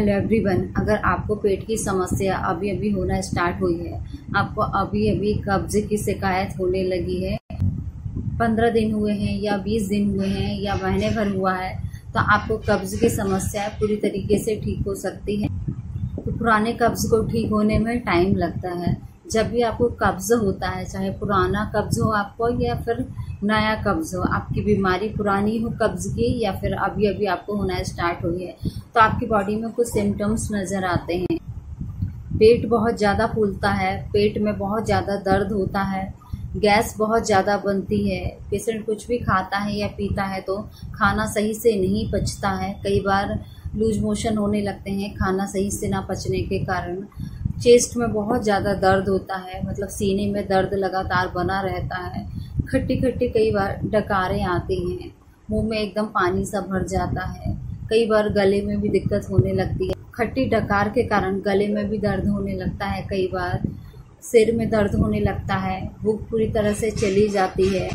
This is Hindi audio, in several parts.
हेलो एवरीवन अगर आपको पेट की समस्या अभी अभी होना स्टार्ट हुई है, आपको अभी अभी कब्ज की शिकायत होने लगी है, पंद्रह दिन हुए हैं या बीस दिन हुए हैं या महीने भर हुआ है तो आपको कब्ज की समस्या पूरी तरीके से ठीक हो सकती है। तो पुराने कब्ज को ठीक होने में टाइम लगता है। जब भी आपको कब्ज होता है, चाहे पुराना कब्ज हो आपको या फिर नया कब्ज हो, आपकी बीमारी पुरानी हो कब्ज की या फिर अभी अभी आपको होना स्टार्ट हुई है तो आपकी बॉडी में कुछ सिम्टम्स नज़र आते हैं। पेट बहुत ज़्यादा फूलता है, पेट में बहुत ज़्यादा दर्द होता है, गैस बहुत ज़्यादा बनती है पेशेंट कुछ भी खाता है या पीता है तो खाना सही से नहीं पचता है। कई बार लूज मोशन होने लगते हैं, खाना सही से ना पचने के कारण। चेस्ट में बहुत ज़्यादा दर्द होता है मतलब सीने में दर्द लगातार बना रहता है। खट्टी खट्टी कई बार डकारें आती हैं। मुँह में एकदम पानी सा भर जाता है। कई बार गले में भी दिक्कत होने लगती है। खट्टी डकार के कारण गले में भी दर्द होने लगता है कई बार। सिर में दर्द होने लगता है। भूख पूरी तरह से चली जाती है।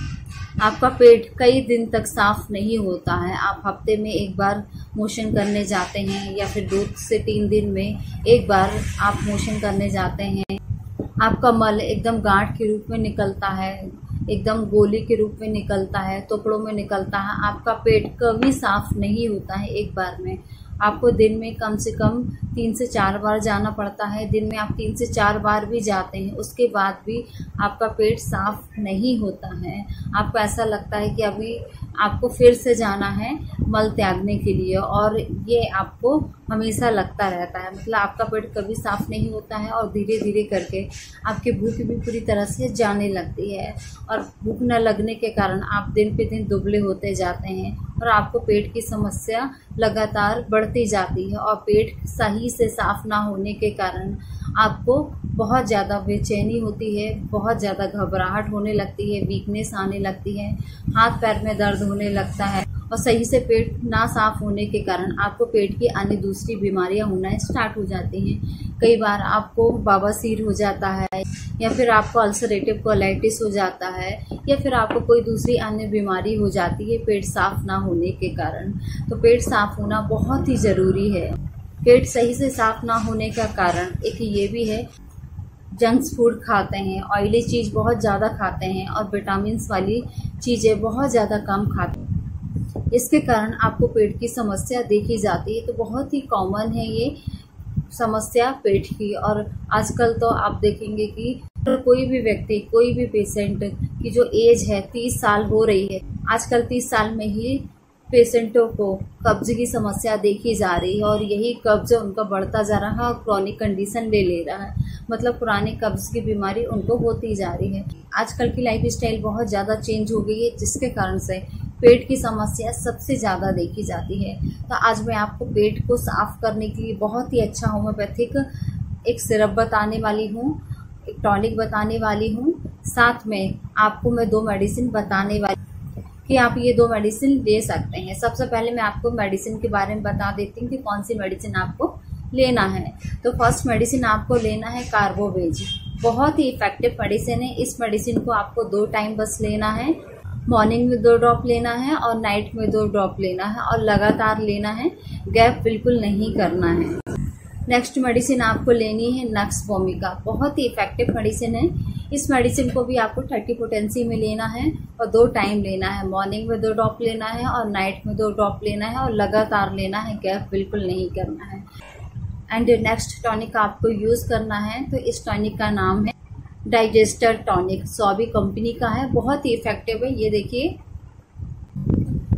आपका पेट कई दिन तक साफ़ नहीं होता है। आप हफ़्ते में एक बार मोशन करने जाते हैं या फिर दो से तीन दिन में एक बार आप मोशन करने जाते हैं। आपका मल एकदम गांठ के रूप में निकलता है। एकदम गोली के रूप में निकलता है टुकड़ों में निकलता है, आपका पेट कभी साफ़ नहीं होता है एक बार में। आपको दिन में कम से कम तीन से चार बार जाना पड़ता है, दिन में आप तीन से चार बार भी जाते हैं, उसके बाद भी आपका पेट साफ़ नहीं होता है। आपको ऐसा लगता है कि अभी आपको फिर से जाना है मल त्यागने के लिए और ये आपको हमेशा लगता रहता है। मतलब आपका पेट कभी साफ़ नहीं होता है और धीरे धीरे करके आपकी भूख भी पूरी तरह से जाने लगती है और भूख न लगने के कारण आप दिन पे दिन दुबले होते जाते हैं और आपको पेट की समस्या लगातार बढ़ती जाती है और पेट सही से साफ़ ना होने के कारण आपको बहुत ज़्यादा बेचैनी होती है, बहुत ज़्यादा घबराहट होने लगती है, वीकनेस आने लगती है हाथ पैर में दर्द होने लगता है और सही से पेट ना साफ़ होने के कारण आपको पेट की अन्य दूसरी बीमारियाँ होना स्टार्ट हो जाती हैं। कई बार आपको बाबासीर हो जाता है, या फिर आपको अल्सरेटिव कोलाइटिस हो जाता है, या फिर आपको कोई दूसरी अन्य बीमारी हो जाती है पेट साफ़ ना होने के कारण। तो पेट साफ़ होना बहुत ही ज़रूरी है। पेट सही से साफ़ ना होने का कारण एक ये भी है जंक्स फ़ूड खाते हैं, ऑयली चीज़ बहुत ज़्यादा खाते हैं और विटामिन वाली चीज़ें बहुत ज़्यादा कम खाते हैं। इसके कारण आपको पेट की समस्या देखी जाती है। तो बहुत ही कॉमन है ये समस्या पेट की। और आजकल तो आप देखेंगे कि कोई भी व्यक्ति, कोई भी पेशेंट की जो एज है, तीस साल हो रही है, आजकल तीस साल में ही पेशेंटों को कब्ज की समस्या देखी जा रही है और यही कब्ज उनका बढ़ता जा रहा है और क्रॉनिक कंडीशन ले ले रहा है। मतलब पुराने कब्ज की बीमारी उनको होती जा रही है। आजकल की लाइफ स्टाइल बहुत ज़्यादा चेंज हो गई है, जिसके कारण से पेट की समस्या सबसे ज़्यादा देखी जाती है। तो आज मैं आपको पेट को साफ़ करने के लिए बहुत ही अच्छा होम्योपैथिक एक सिरप बताने वाली हूँ, एक टॉनिक बताने वाली हूँ। साथ में आपको मैं दो मेडिसिन बताने वाली कि आप ये दो मेडिसिन ले सकते हैं। सबसे पहले मैं आपको मेडिसिन के बारे में बता देती हूँ कि कौन सी मेडिसिन आपको लेना है। तो फ़र्स्ट मेडिसिन आपको लेना है कार्बोवेज। बहुत ही इफ़ेक्टिव मेडिसिन है। इस मेडिसिन को आपको दो टाइम बस लेना है। मॉर्निंग में दो ड्रॉप लेना है और नाइट में दो ड्रॉप लेना है और लगातार लेना है गैप बिल्कुल नहीं करना है। नेक्स्ट मेडिसिन आपको लेनी है नक्स वोमिका बहुत ही इफ़ेक्टिव मेडिसिन है। इस मेडिसिन को भी आपको थर्टी पोटेंसी में लेना है और दो टाइम लेना है। मॉर्निंग में दो ड्रॉप लेना है और नाइट में दो ड्रॉप लेना है और लगातार लेना है गैप बिल्कुल नहीं करना है। एंड नेक्स्ट टॉनिक आपको यूज़ करना है तो इस टॉनिक का नाम है डाइजेस्टर, टॉनिक सॉबी कंपनी का है, बहुत ही इफ़ेक्टिव है। ये देखिए,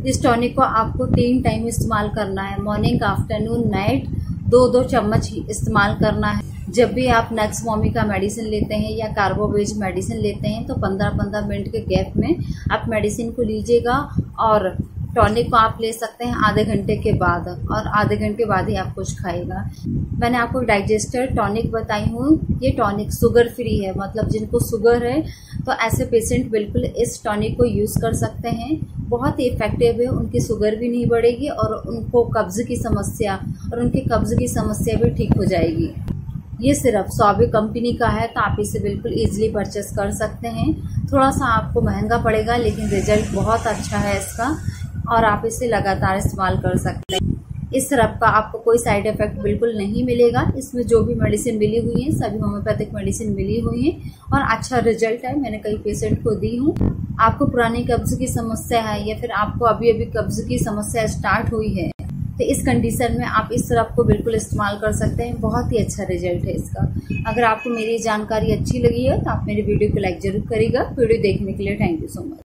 इस टॉनिक को आपको तीन टाइम इस्तेमाल करना है। मॉर्निंग आफ्टरनून नाइट दो दो चम्मच इस्तेमाल करना है। जब भी आप नक्स मॉमी का मेडिसिन लेते हैं या कार्बोवेज मेडिसिन लेते हैं तो पंद्रह पंद्रह मिनट के गैप में आप मेडिसिन को लीजिएगा और टॉनिक को आप ले सकते हैं आधे घंटे के बाद, और आधे घंटे बाद ही आप कुछ खाएगा। मैंने आपको डाइजेस्टर टॉनिक बताई हूँ, ये टॉनिक शुगर फ्री है मतलब जिनको शुगर है तो ऐसे पेशेंट बिल्कुल इस टॉनिक को यूज़ कर सकते हैं। बहुत ही इफ़ेक्टिव है, उनकी शुगर भी नहीं बढ़ेगी और उनको कब्ज़ की समस्या, और उनकी कब्ज़ की समस्या भी ठीक हो जाएगी। ये सिर्फ़ सॉबी कंपनी का है तो आप इसे बिल्कुल इजीली परचेस कर सकते हैं। थोड़ा सा आपको महँगा पड़ेगा, लेकिन रिज़ल्ट बहुत अच्छा है इसका। और आप इसे लगातार इस्तेमाल कर सकते हैं। इस सिरप का आपको कोई साइड इफ़ेक्ट बिल्कुल नहीं मिलेगा। इसमें जो भी मेडिसिन मिली हुई है, सभी होम्योपैथिक मेडिसिन मिली हुई है और अच्छा रिज़ल्ट है। मैंने कई पेशेंट को दी हूँ। आपको पुरानी कब्ज की समस्या है या फिर आपको अभी अभी कब्ज की समस्या स्टार्ट हुई है तो इस कंडीशन में आप इस सिरप को बिल्कुल इस्तेमाल कर सकते हैं। बहुत ही अच्छा रिज़ल्ट है इसका। अगर आपको मेरी जानकारी अच्छी लगी है तो आप मेरी वीडियो को लाइक ज़रूर करेगा वीडियो देखने के लिए थैंक यू सो मच।